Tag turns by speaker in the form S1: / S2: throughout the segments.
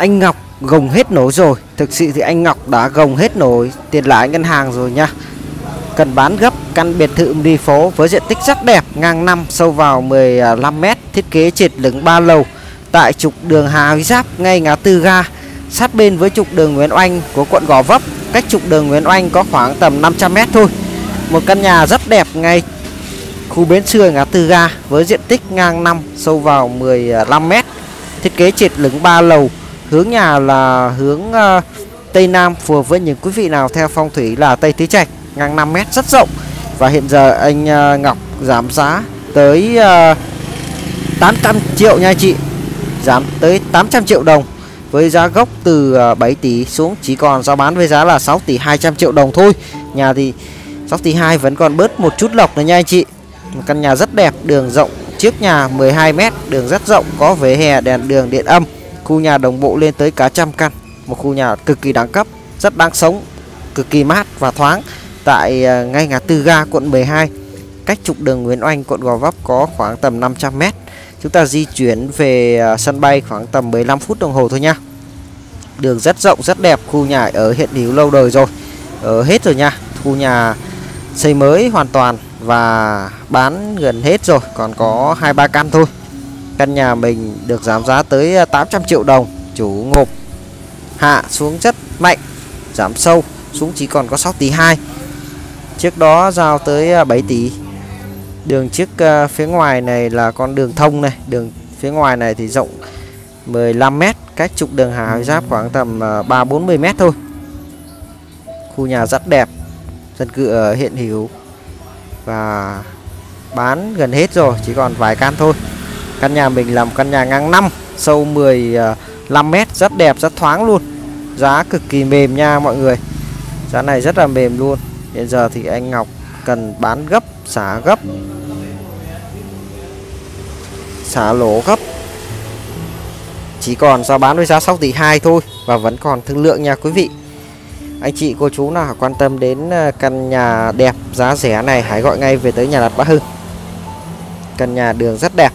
S1: anh Ngọc gồng hết nổi rồi. Thực sự thì anh Ngọc đã gồng hết nổi. Tiền lãi ngân hàng rồi nha. Cần bán gấp, căn biệt thự đi phố với diện tích rất đẹp, ngang năm, sâu vào 15m thiết kế trệt lửng ba lầu. Tại trục đường Hà Huy Giáp, ngay ngã tư ga, sát bên với trục đường Nguyễn Oanh của quận Gò Vấp. Cách trục đường Nguyễn Oanh có khoảng tầm 500m thôi. Một căn nhà rất đẹp ngay khu bến xưa ngã tư ga với diện tích ngang năm, sâu vào 15m thiết kế trệt lửng ba lầu hướng nhà là hướng uh, tây nam phù hợp với những quý vị nào theo phong thủy là tây tứ trạch. Ngang 5 mét rất rộng. Và hiện giờ anh uh, Ngọc giảm giá tới ờ, uh, 800 triệu nha chị. Giảm tới 800 triệu đồng với giá gốc từ 7 tỷ xuống. Chỉ còn giao bán với giá là 6 tỷ 200 triệu đồng thôi. Nhà thì 6 tỷ 2 vẫn còn bớt một chút lọc nữa nha anh chị. Một căn nhà rất đẹp đường rộng. Trước nhà 12 mét đường rất rộng có vỉa hè đèn đường điện âm khu nhà đồng bộ lên tới cả trăm căn. Một khu nhà cực kỳ đẳng cấp, rất đáng sống, cực kỳ mát và thoáng. Tại ờ, ngay ngã tư ga quận 12 cách trục đường Nguyễn Oanh, quận Gò Vấp có khoảng tầm 500m chúng ta di chuyển về ờ, sân bay khoảng tầm 15 phút đồng hồ thôi nha. Đường rất rộng, rất đẹp, khu nhà ở hiện hữu lâu đời rồi. Ở hết rồi nha, khu nhà xây mới hoàn toàn và bán gần hết rồi, còn có hai ba căn thôi căn nhà mình được giảm giá tới à, 800 triệu đồng. Chủ ngục hạ xuống rất mạnh, giảm sâu xuống chỉ còn có 6 tỷ 2 trước đó giao tới à, 7 tỷ. Đường trước à, phía ngoài này là con đường thông này. Đường phía ngoài này thì rộng 15m cách trục đường Hà Huy Giáp khoảng tầm 3 40 m thôi. Khu nhà rất đẹp, dân cư ở hiện hữu và bán gần hết rồi, chỉ còn vài căn thôi căn nhà mình làm căn nhà ngang 5 sâu 15 à, mét, rất đẹp, rất thoáng luôn. Giá cực kỳ mềm nha mọi người. Giá này rất là mềm luôn. Hiện giờ thì anh Ngọc cần bán gấp, xả gấp. Xả lỗ gấp. Chỉ còn giao bán với giá 6 tỷ 2 thôi và vẫn còn thương lượng nha quý vị. Anh chị, cô chú nào quan tâm đến à, căn nhà đẹp, giá rẻ này hãy gọi ngay về tới nhà đặt Bá Hưng. Căn nhà đường rất đẹp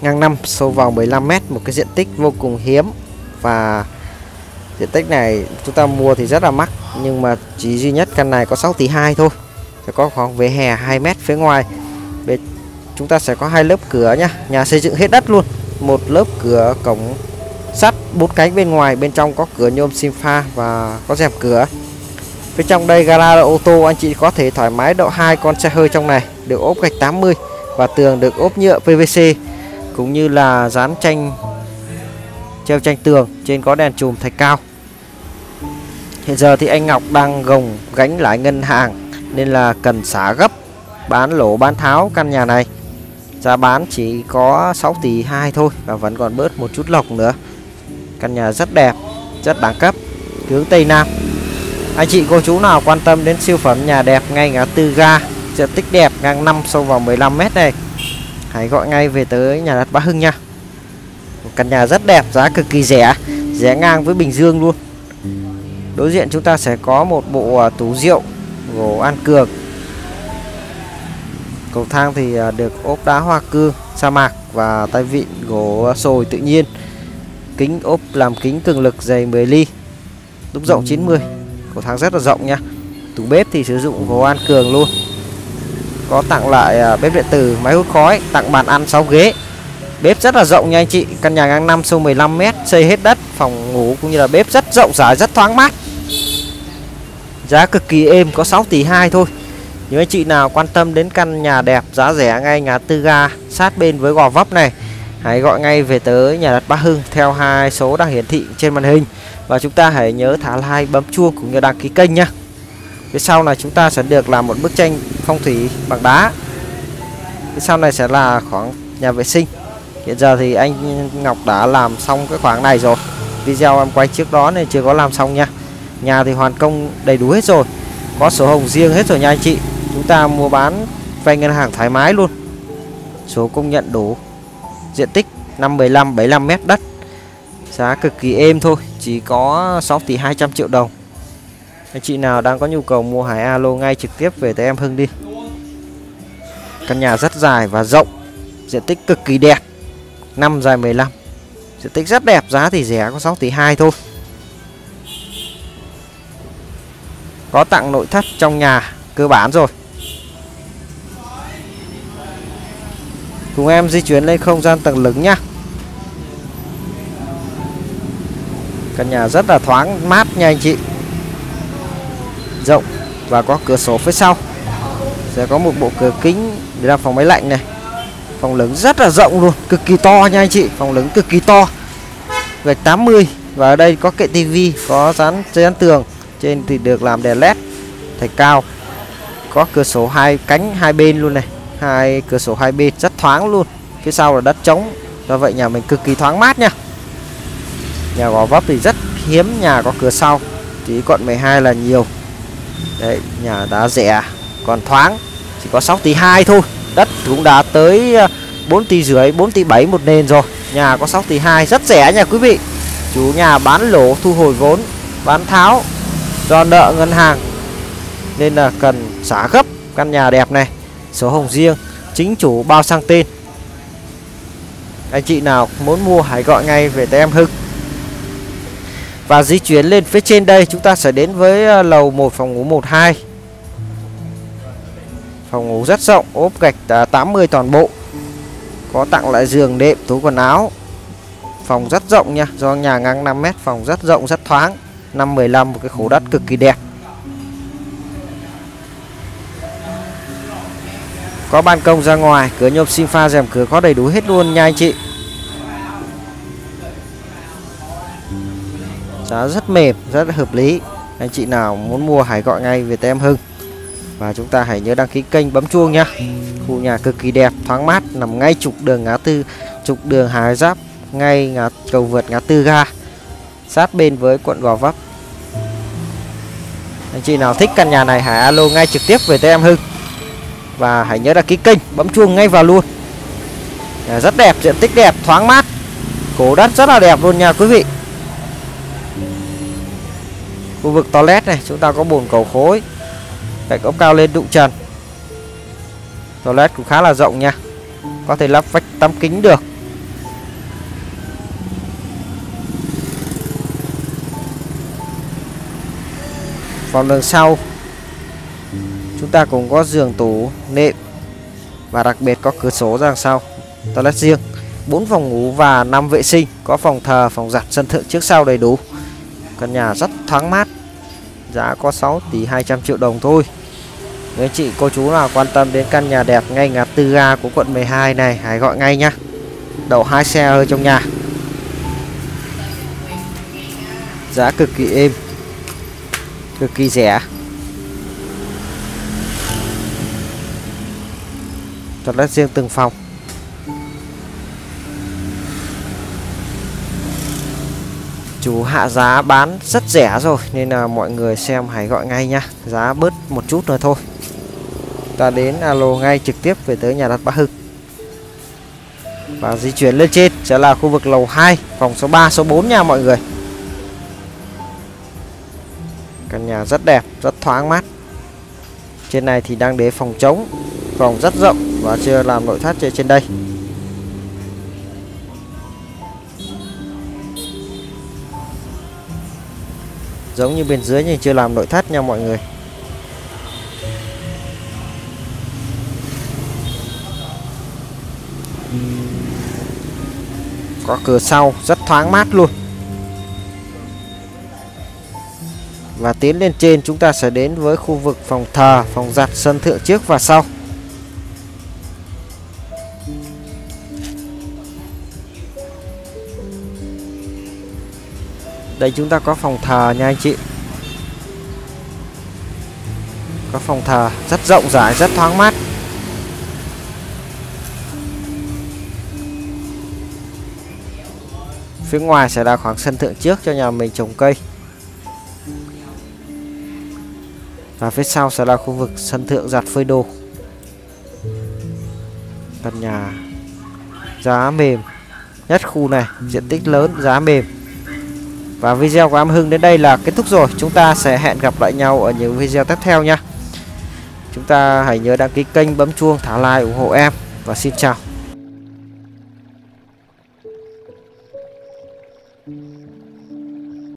S1: ngang năm, sâu vào 15 mét, một cái diện tích vô cùng hiếm. Và diện tích này chúng ta mua thì rất là mắc, nhưng mà chỉ duy nhất căn này có 6 tỷ 2 thôi. Sẽ có khoảng về hè 2 mét phía ngoài. Về chúng ta sẽ có hai lớp cửa nhá. Nhà xây dựng hết đất luôn. Một lớp cửa cổng sắt, bốn cánh bên ngoài, bên trong có cửa nhôm sim pha và có rèm cửa. Phía trong đây gara ô tô, anh chị có thể thoải mái đậu hai con xe hơi trong này, được ốp gạch 80 và tường được ốp nhựa PVC cũng như là dán tranh, treo tranh tường trên có đèn chùm thạch cao. Hiện giờ thì anh Ngọc đang gồng gánh lại ngân hàng nên là cần xả gấp, bán lỗ, bán tháo căn nhà này. Giá bán chỉ có 6 tỷ 2 thôi và vẫn còn bớt một chút lộc nữa. Căn nhà rất đẹp, rất đẳng cấp, hướng Tây Nam. Anh chị, cô chú nào quan tâm đến siêu phẩm nhà đẹp ngay ngã tư ga, diện tích đẹp ngang 5 sâu vào 15 mét này? Hãy gọi ngay về tới nhà đất Bá Hưng nha. Một căn nhà rất đẹp, giá cực kỳ rẻ rẻ ngang với Bình Dương luôn. Đối diện chúng ta sẽ có một bộ à, tủ rượu gỗ an cường. Cầu thang thì à, được ốp đá hoa cương sa mạc và tay vịn gỗ sồi tự nhiên. Kính ốp làm kính cường lực dày 10 ly đúc rộng 90 cầu thang rất là rộng nha. Tủ bếp thì sử dụng gỗ an cường luôn có tặng lại à, bếp điện tử, máy hút khói, tặng bàn ăn 6 ghế. Bếp rất là rộng nha anh chị, căn nhà ngang 5 sâu 15 mét, xây hết đất, phòng ngủ cũng như là bếp rất rộng rãi, rất thoáng mát. Giá cực kỳ êm, có 6 tỷ 2 thôi. Những anh chị nào quan tâm đến căn nhà đẹp, giá rẻ ngay ngã tư ga, sát bên với gò vấp này, hãy gọi ngay về tới nhà đất Bá Hưng theo hai số đang hiển thị trên màn hình. Và chúng ta hãy nhớ thả like, bấm chuông cũng như đăng ký kênh nhé phía sau này chúng ta sẽ được làm một bức tranh phong thủy bằng đá. Phía sau này sẽ là khoảng nhà vệ sinh. Hiện giờ thì anh Ngọc đã làm xong cái khoảng này rồi. Video em quay trước đó nên chưa có làm xong nha. Nhà thì hoàn công đầy đủ hết rồi. Có sổ hồng riêng hết rồi nha anh chị. Chúng ta mua bán vay ngân hàng thoải mái luôn. Số công nhận đủ. Diện tích 515 75 mét đất. Giá cực kỳ êm thôi. Chỉ có 6 tỷ 200 triệu đồng anh chị nào đang có nhu cầu mua hải alo ngay trực tiếp về tới em Hưng đi. Căn nhà rất dài và rộng, diện tích cực kỳ đẹp 5 dài 15 diện tích rất đẹp, giá thì rẻ, có 6 tỷ 2 thôi. Có tặng nội thất trong nhà, cơ bản rồi. Cùng em di chuyển lên không gian tầng lửng nhá. Căn nhà rất là thoáng mát nha anh chị rộng và có cửa sổ phía sau. Sẽ có một bộ cửa kính để làm phòng máy lạnh này. Phòng lớn rất là rộng luôn, cực kỳ to nha anh chị. Phòng lớn cực kỳ to. Gạch 80 và ở đây có kệ tivi có dán dán tường. Trên thì được làm đèn led thạch cao. Có cửa sổ hai cánh, hai bên luôn này. Hai cửa sổ hai bên rất thoáng luôn. Phía sau là đất trống. Do vậy nhà mình cực kỳ thoáng mát nha. Nhà gò vấp thì rất hiếm, nhà có cửa sau. Chỉ quận 12 là nhiều đấy, nhà đá rẻ à? còn thoáng, chỉ có 6 tỷ 2 thôi. Đất cũng đã tới ờ, 4 tỷ rưỡi 4 tỷ 7 một nền rồi. Nhà có 6 tỷ 2 rất rẻ nha quý vị. Chủ nhà bán lỗ, thu hồi vốn, bán tháo do nợ ngân hàng. Nên là cần xả gấp căn nhà đẹp này, số hồng riêng, chính chủ bao sang tên. Anh chị nào muốn mua hãy gọi ngay về tay em Hưng và di chuyển lên phía trên đây, chúng ta sẽ đến với à, lầu một, phòng ngủ 12 Phòng ngủ rất rộng, ốp gạch à, 80 toàn bộ. Có tặng lại giường, đệm tủ quần áo. Phòng rất rộng nha, Do nhà ngang 5 mét, phòng rất rộng, rất thoáng. 515 một cái khổ đất cực kỳ đẹp. Có ban công ra ngoài, Cửa nhôm sinh pha rèm cửa có đầy đủ hết luôn nha anh chị. Giá rất mềm, Rất hợp lý. Anh chị nào muốn mua hãy gọi ngay về tem em Hưng. Và chúng ta hãy nhớ đăng ký kênh bấm chuông nhá. Khu nhà cực kỳ đẹp, thoáng mát, nằm ngay trục đường ngã tư, trục đường Hà Giáp, ngay ngã, cầu vượt ngã tư ga, sát bên với quận Gò Vấp. Anh chị nào thích căn nhà này hãy alo ngay trực tiếp về tem em Hưng. Và hãy nhớ đăng ký kênh, bấm chuông ngay vào luôn. Nhà rất đẹp, diện tích đẹp, thoáng mát. Cổ đất rất là đẹp luôn nha quý vị khu vực toilet này, chúng ta có bồn cầu khối. Gạch ốp cao lên đụng trần. Toilet cũng khá là rộng nha. Có thể lắp vách tắm kính được. Phòng đường sau, chúng ta cũng có giường tủ, nệm và đặc biệt có cửa sổ ra đằng sau. Toilet riêng 4 phòng ngủ và 5 vệ sinh, có phòng thờ, phòng giặt, sân thượng trước sau đầy đủ căn nhà rất thoáng mát. Giá có 6 tỷ 200 triệu đồng thôi. Nếu anh chị, cô chú nào quan tâm đến căn nhà đẹp ngay ngã tư ga của quận 12 này, hãy gọi ngay nhá. Đậu hai xe ở trong nhà. Giá cực kỳ êm, cực kỳ rẻ. Toilet riêng từng phòng. Chú hạ giá bán rất rẻ rồi, nên là mọi người xem hãy gọi ngay nha. Giá bớt một chút nữa thôi. Ta đến alo ngay trực tiếp về tới nhà đặt bác Hưng. Và di chuyển lên trên sẽ là khu vực lầu 2 phòng số 3 số 4 nha mọi người. Căn nhà rất đẹp, rất thoáng mát. Trên này thì đang để phòng trống, phòng rất rộng và chưa làm nội thất trên đây. Giống như bên dưới nhưng chưa làm nội thất nha mọi người. Có cửa sau, rất thoáng mát luôn. Và tiến lên trên, chúng ta sẽ đến với khu vực phòng thờ, phòng giặt sân thượng trước và sau. Đây chúng ta có phòng thờ nha anh chị. Có phòng thờ rất rộng rãi, rất thoáng mát. Phía ngoài sẽ là khoảng sân thượng trước cho nhà mình trồng cây. Và phía sau sẽ là khu vực sân thượng giặt phơi đồ. Căn nhà giá mềm. Nhất khu này, diện tích lớn, giá mềm và video của Am Hưng đến đây là kết thúc rồi. Chúng ta sẽ hẹn gặp lại nhau ở những video tiếp theo nha. Chúng ta hãy nhớ đăng ký kênh, bấm chuông, thả like, ủng hộ em. Và xin chào.